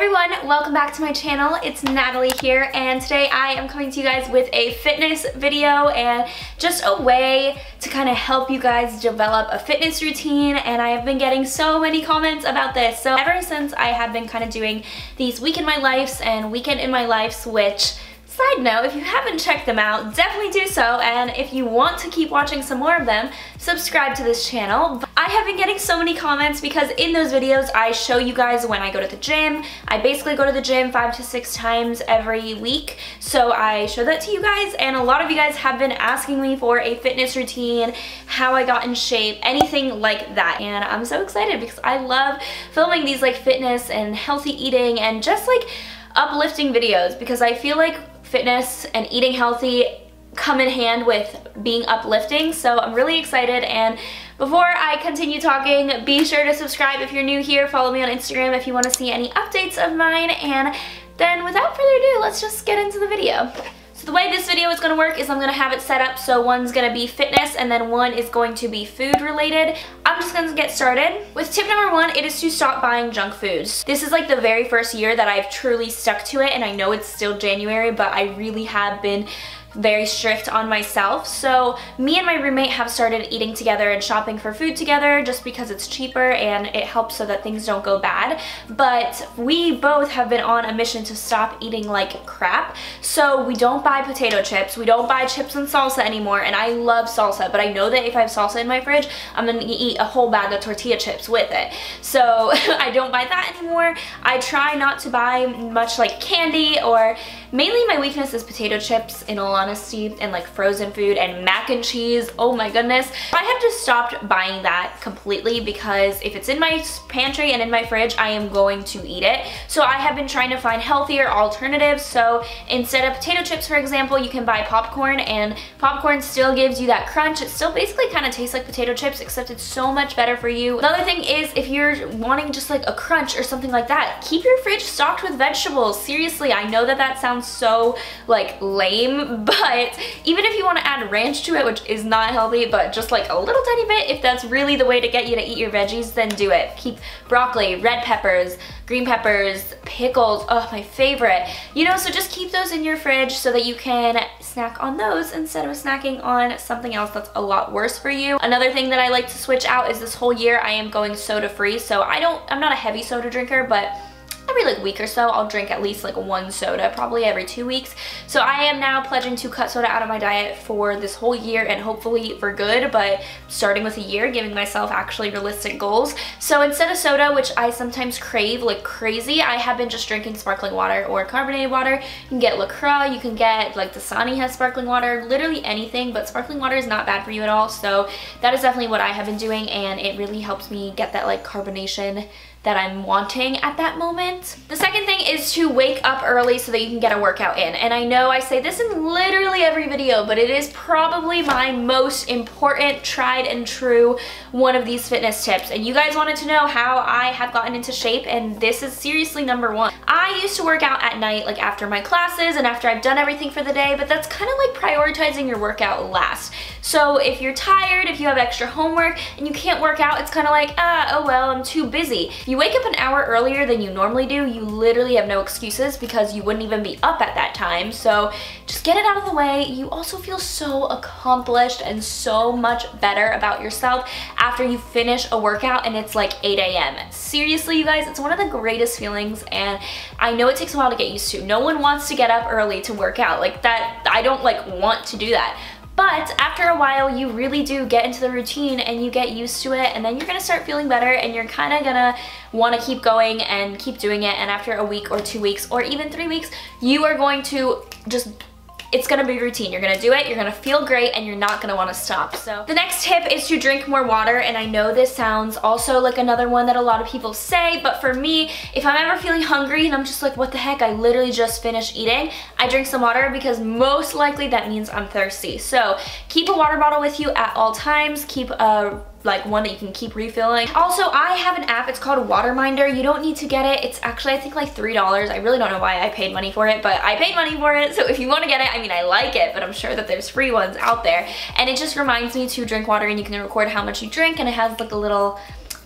everyone, welcome back to my channel. It's Natalie here and today I am coming to you guys with a fitness video and just a way to kind of help you guys develop a fitness routine and I have been getting so many comments about this. So ever since I have been kind of doing these week in my lives and weekend in my lives which Side note, if you haven't checked them out, definitely do so, and if you want to keep watching some more of them, subscribe to this channel. I have been getting so many comments because in those videos I show you guys when I go to the gym. I basically go to the gym five to six times every week, so I show that to you guys, and a lot of you guys have been asking me for a fitness routine, how I got in shape, anything like that, and I'm so excited because I love filming these like fitness and healthy eating and just like uplifting videos because I feel like fitness and eating healthy come in hand with being uplifting. So I'm really excited and before I continue talking, be sure to subscribe if you're new here. Follow me on Instagram if you want to see any updates of mine. And then without further ado, let's just get into the video. The way this video is going to work is I'm going to have it set up so one's going to be fitness and then one is going to be food related. I'm just going to get started. With tip number one, it is to stop buying junk foods. This is like the very first year that I've truly stuck to it and I know it's still January but I really have been very strict on myself. So me and my roommate have started eating together and shopping for food together just because it's cheaper and it helps so that things don't go bad. But we both have been on a mission to stop eating like crap. So we don't buy potato chips. We don't buy chips and salsa anymore. And I love salsa, but I know that if I have salsa in my fridge, I'm gonna eat a whole bag of tortilla chips with it. So I don't buy that anymore. I try not to buy much like candy or mainly my weakness is potato chips in all honesty and like frozen food and mac and cheese. Oh my goodness. I have just stopped buying that completely because if it's in my pantry and in my fridge, I am going to eat it. So I have been trying to find healthier alternatives. So instead of potato chips, for example, you can buy popcorn and popcorn still gives you that crunch. It still basically kind of tastes like potato chips, except it's so much better for you. Another thing is if you're wanting just like a crunch or something like that, keep your fridge stocked with vegetables. Seriously, I know that that sounds so like lame, but even if you want to add ranch to it, which is not healthy, but just like a little tiny bit, if that's really the way to get you to eat your veggies, then do it. Keep broccoli, red peppers, green peppers, pickles, oh, my favorite. You know, so just keep those in your fridge so that you can snack on those instead of snacking on something else that's a lot worse for you. Another thing that I like to switch out is this whole year I am going soda free, so I don't, I'm not a heavy soda drinker, but every like week or so I'll drink at least like one soda probably every two weeks. So I am now pledging to cut soda out of my diet for this whole year and hopefully for good but starting with a year giving myself actually realistic goals. So instead of soda which I sometimes crave like crazy I have been just drinking sparkling water or carbonated water. You can get LaCroix you can get like Dasani has sparkling water literally anything but sparkling water is not bad for you at all. So that is definitely what I have been doing and it really helps me get that like carbonation that I'm wanting at that moment. The second thing is to wake up early so that you can get a workout in. And I know I say this in literally every video, but it is probably my most important, tried and true one of these fitness tips. And you guys wanted to know how I have gotten into shape, and this is seriously number one. I used to work out at night, like after my classes and after I've done everything for the day, but that's kind of like prioritizing your workout last. So if you're tired, if you have extra homework, and you can't work out, it's kind of like, ah, oh well, I'm too busy. You wake up an hour earlier than you normally do, you literally have no excuses because you wouldn't even be up at that time. So just get it out of the way. You also feel so accomplished and so much better about yourself after you finish a workout and it's like 8 a.m. Seriously, you guys, it's one of the greatest feelings and I know it takes a while to get used to. No one wants to get up early to work out. Like that, I don't like want to do that. But after a while, you really do get into the routine and you get used to it and then you're gonna start feeling better and you're kind of gonna wanna keep going and keep doing it and after a week or two weeks or even three weeks, you are going to just it's gonna be routine. You're gonna do it, you're gonna feel great, and you're not gonna wanna stop. So the next tip is to drink more water, and I know this sounds also like another one that a lot of people say, but for me, if I'm ever feeling hungry and I'm just like, what the heck, I literally just finished eating, I drink some water because most likely that means I'm thirsty. So keep a water bottle with you at all times, keep a like one that you can keep refilling. Also, I have an app, it's called Waterminder. You don't need to get it. It's actually, I think like $3. I really don't know why I paid money for it, but I paid money for it. So if you want to get it, I mean, I like it, but I'm sure that there's free ones out there. And it just reminds me to drink water and you can record how much you drink and it has like a little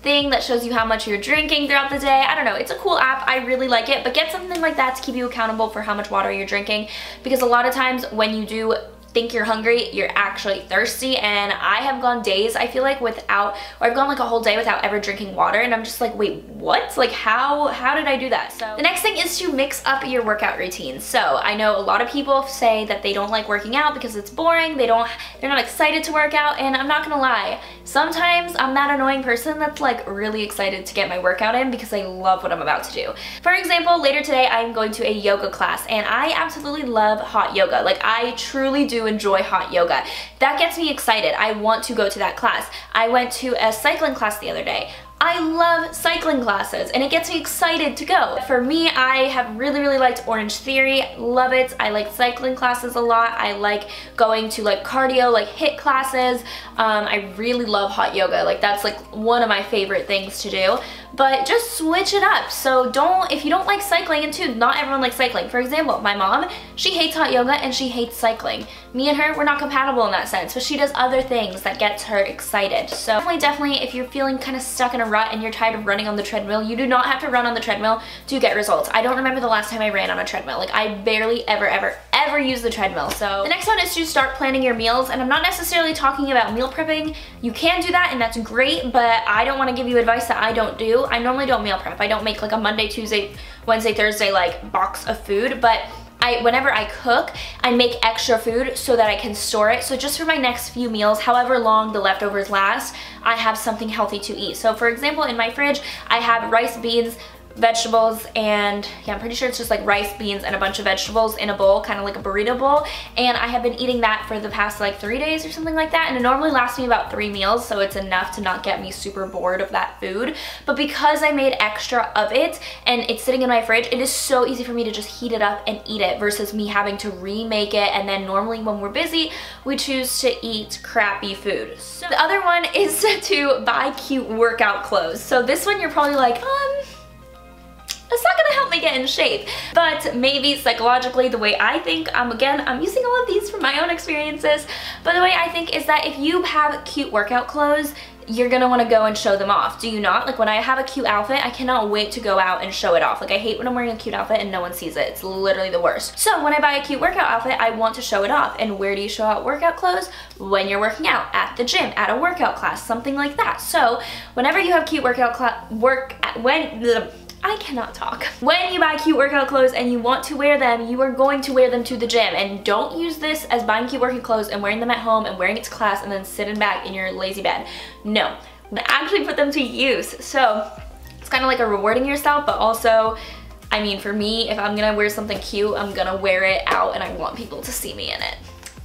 thing that shows you how much you're drinking throughout the day. I don't know, it's a cool app. I really like it, but get something like that to keep you accountable for how much water you're drinking because a lot of times when you do think you're hungry, you're actually thirsty. And I have gone days, I feel like, without, or I've gone like a whole day without ever drinking water. And I'm just like, wait, what? Like how, how did I do that? So the next thing is to mix up your workout routine. So I know a lot of people say that they don't like working out because it's boring. They don't, they're not excited to work out. And I'm not gonna lie, sometimes I'm that annoying person that's like really excited to get my workout in because I love what I'm about to do. For example, later today, I'm going to a yoga class and I absolutely love hot yoga. Like I truly do enjoy hot yoga. That gets me excited. I want to go to that class. I went to a cycling class the other day. I love cycling classes and it gets me excited to go. For me, I have really, really liked Orange Theory. Love it. I like cycling classes a lot. I like going to like cardio, like HIIT classes. Um, I really love hot yoga. Like that's like one of my favorite things to do but just switch it up. So don't, if you don't like cycling, and too, not everyone likes cycling. For example, my mom, she hates hot yoga and she hates cycling. Me and her, we're not compatible in that sense, but she does other things that gets her excited. So definitely, definitely, if you're feeling kind of stuck in a rut and you're tired of running on the treadmill, you do not have to run on the treadmill to get results. I don't remember the last time I ran on a treadmill. Like I barely ever, ever, ever use the treadmill. So the next one is to start planning your meals, and I'm not necessarily talking about meal prepping. You can do that, and that's great, but I don't want to give you advice that I don't do. I normally don't meal prep. I don't make like a Monday, Tuesday, Wednesday, Thursday like box of food, but I, whenever I cook, I make extra food so that I can store it. So just for my next few meals, however long the leftovers last, I have something healthy to eat. So for example, in my fridge, I have rice, beans, vegetables and yeah I'm pretty sure it's just like rice beans and a bunch of vegetables in a bowl kind of like a burrito bowl. And I have been eating that for the past like three days or something like that. And it normally lasts me about three meals so it's enough to not get me super bored of that food. But because I made extra of it and it's sitting in my fridge it is so easy for me to just heat it up and eat it versus me having to remake it. And then normally when we're busy we choose to eat crappy food. So the other one is to buy cute workout clothes. So this one you're probably like um it's not gonna help me get in shape. But maybe psychologically, the way I think, um, again, I'm using all of these from my own experiences, but the way I think is that if you have cute workout clothes, you're gonna wanna go and show them off. Do you not? Like when I have a cute outfit, I cannot wait to go out and show it off. Like I hate when I'm wearing a cute outfit and no one sees it. It's literally the worst. So when I buy a cute workout outfit, I want to show it off. And where do you show out workout clothes? When you're working out, at the gym, at a workout class, something like that. So whenever you have cute workout work, when, I cannot talk. When you buy cute workout clothes and you want to wear them, you are going to wear them to the gym. And don't use this as buying cute workout clothes and wearing them at home and wearing it to class and then sitting back in your lazy bed. No, actually put them to use. So it's kind of like a rewarding yourself, but also I mean, for me, if I'm gonna wear something cute, I'm gonna wear it out and I want people to see me in it.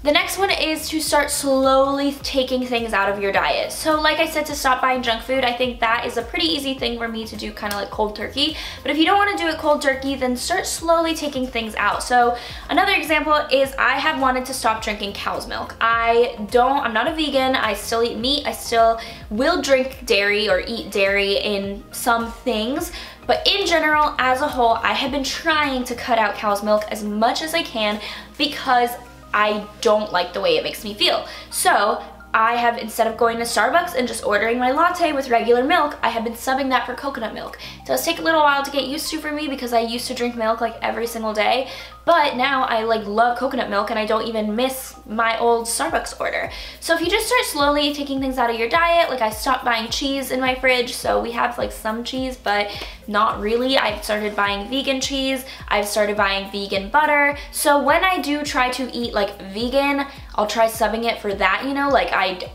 The next one is to start slowly taking things out of your diet. So like I said, to stop buying junk food, I think that is a pretty easy thing for me to do kind of like cold turkey. But if you don't want to do it cold turkey, then start slowly taking things out. So another example is I have wanted to stop drinking cow's milk. I don't, I'm not a vegan, I still eat meat, I still will drink dairy or eat dairy in some things, but in general, as a whole, I have been trying to cut out cow's milk as much as I can because I don't like the way it makes me feel. So I have, instead of going to Starbucks and just ordering my latte with regular milk, I have been subbing that for coconut milk. It does take a little while to get used to for me because I used to drink milk like every single day, but now I like love coconut milk and I don't even miss my old Starbucks order. So if you just start slowly taking things out of your diet, like I stopped buying cheese in my fridge, so we have like some cheese, but not really. I've started buying vegan cheese. I've started buying vegan butter. So when I do try to eat like vegan, I'll try subbing it for that, you know, like I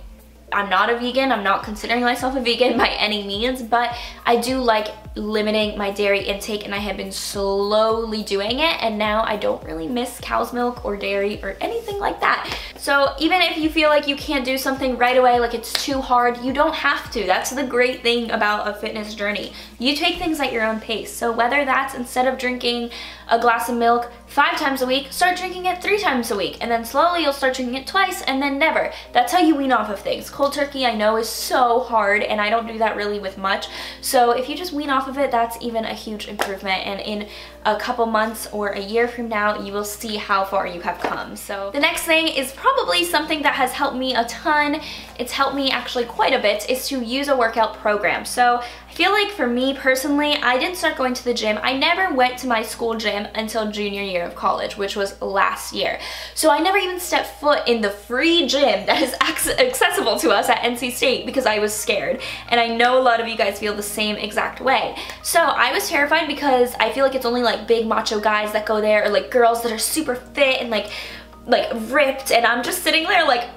I'm not a vegan. I'm not considering myself a vegan by any means, but I do like limiting my dairy intake and I have been slowly doing it and now I don't really miss cow's milk or dairy or anything like that. So even if you feel like you can't do something right away, like it's too hard, you don't have to. That's the great thing about a fitness journey. You take things at your own pace. So whether that's instead of drinking a glass of milk five times a week, start drinking it three times a week. And then slowly you'll start drinking it twice and then never. That's how you wean off of things. Cold turkey I know is so hard and I don't do that really with much. So if you just wean off of it, that's even a huge improvement. And in a couple months or a year from now, you will see how far you have come. So the next thing is probably something that has helped me a ton. It's helped me actually quite a bit is to use a workout program. So I feel like for me personally, I didn't start going to the gym. I never went to my school gym until junior year of college, which was last year. So I never even stepped foot in the free gym that is accessible to us at NC State because I was scared. And I know a lot of you guys feel the same exact way. So I was terrified because I feel like it's only like big macho guys that go there or like girls that are super fit and like like ripped and I'm just sitting there like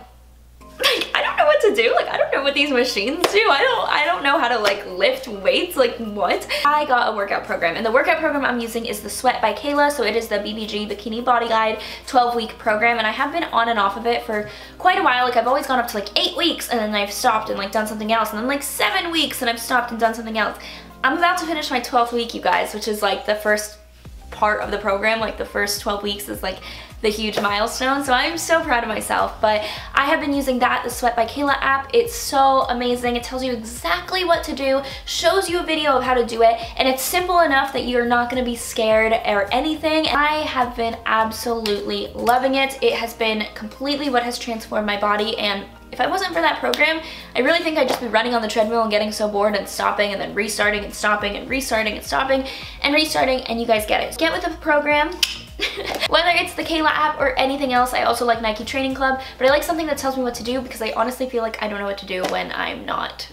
like I don't know what to do. Like I don't know what these machines do. I don't I don't know how to like lift weights. Like what? I got a workout program and the workout program I'm using is the Sweat by Kayla. So it is the BBG Bikini Body Guide 12 week program and I have been on and off of it for quite a while. Like I've always gone up to like eight weeks and then I've stopped and like done something else and then like seven weeks and I've stopped and done something else. I'm about to finish my 12th week you guys which is like the first part of the program like the first 12 weeks is like the huge milestone. So I'm so proud of myself. But I have been using that, the Sweat by Kayla app. It's so amazing. It tells you exactly what to do, shows you a video of how to do it, and it's simple enough that you're not gonna be scared or anything. I have been absolutely loving it. It has been completely what has transformed my body and if I wasn't for that program, I really think I'd just be running on the treadmill and getting so bored and stopping and then restarting and stopping and restarting and stopping and restarting and you guys get it. Get with the program, Whether it's the Kayla app or anything else, I also like Nike Training Club, but I like something that tells me what to do because I honestly feel like I don't know what to do when I'm not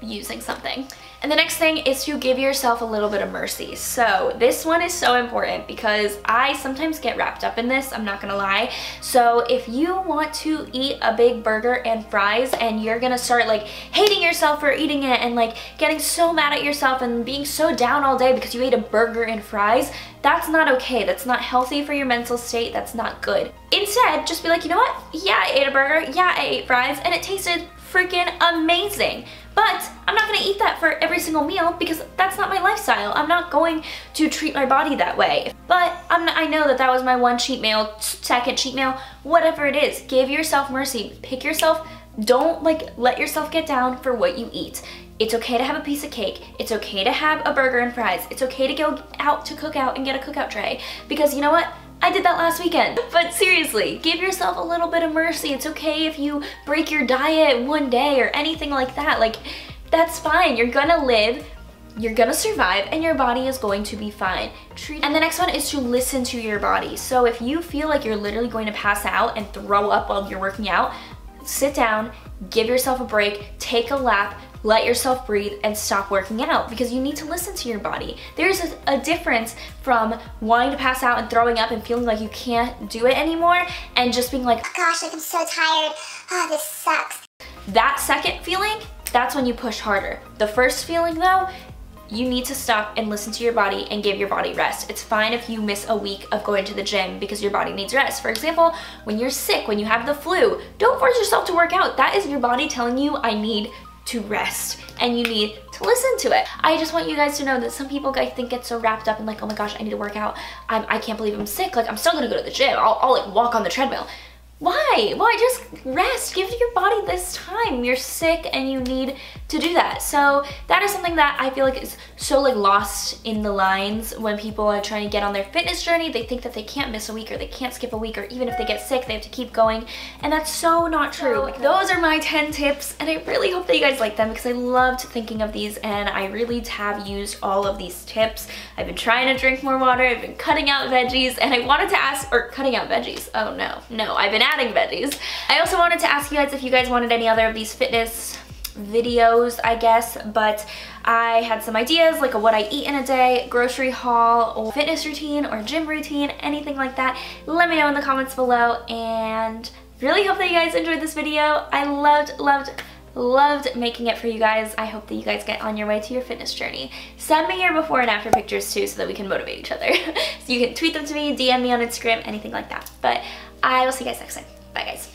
using something. And the next thing is to give yourself a little bit of mercy. So this one is so important because I sometimes get wrapped up in this, I'm not gonna lie. So if you want to eat a big burger and fries and you're gonna start like hating yourself for eating it and like getting so mad at yourself and being so down all day because you ate a burger and fries, that's not okay. That's not healthy for your mental state. That's not good. Instead, just be like, you know what? Yeah, I ate a burger. Yeah, I ate fries and it tasted freaking amazing. But I'm not gonna eat that for every single meal because that's not my lifestyle. I'm not going to treat my body that way. But not, i know that that was my one cheat meal, second cheat meal, whatever it is. Give yourself mercy. Pick yourself, don't like let yourself get down for what you eat. It's okay to have a piece of cake. It's okay to have a burger and fries. It's okay to go out to cook out and get a cookout tray. Because you know what? I did that last weekend. But seriously, give yourself a little bit of mercy. It's okay if you break your diet one day or anything like that. Like, that's fine. You're gonna live, you're gonna survive, and your body is going to be fine. And the next one is to listen to your body. So if you feel like you're literally going to pass out and throw up while you're working out, sit down, give yourself a break, take a lap, let yourself breathe and stop working out because you need to listen to your body. There's a, a, difference from wanting to pass out and throwing up and feeling like you can't do it anymore and just being like, oh gosh, like I'm so tired, oh, this sucks. That second feeling, that's when you push harder. The first feeling though, you need to stop and listen to your body and give your body rest. It's fine if you miss a week of going to the gym because your body needs rest. For example, when you're sick, when you have the flu, don't force yourself to work out. That is your body telling you, I need to rest and you need to listen to it. I just want you guys to know that some people I think get so wrapped up in like, oh my gosh, I need to work out. I'm, I can't believe I'm sick. Like I'm still gonna go to the gym. I'll, I'll like walk on the treadmill. Why? Why? Just rest. Give your body this time. You're sick and you need to do that. So that is something that I feel like is so like lost in the lines when people are trying to get on their fitness journey. They think that they can't miss a week or they can't skip a week or even if they get sick, they have to keep going. And that's so not true. Oh, like those are my 10 tips and I really hope that you guys like them because I loved thinking of these and I really have used all of these tips. I've been trying to drink more water. I've been cutting out veggies and I wanted to ask, or cutting out veggies. Oh no, no, I've been adding veggies. I also wanted to ask you guys if you guys wanted any other of these fitness videos, I guess, but I had some ideas like a what I eat in a day, grocery haul, or fitness routine, or gym routine, anything like that. Let me know in the comments below, and really hope that you guys enjoyed this video. I loved, loved, loved making it for you guys. I hope that you guys get on your way to your fitness journey. Send me your before and after pictures too so that we can motivate each other. so you can tweet them to me, DM me on Instagram, anything like that. But I will see you guys next time. Bye guys.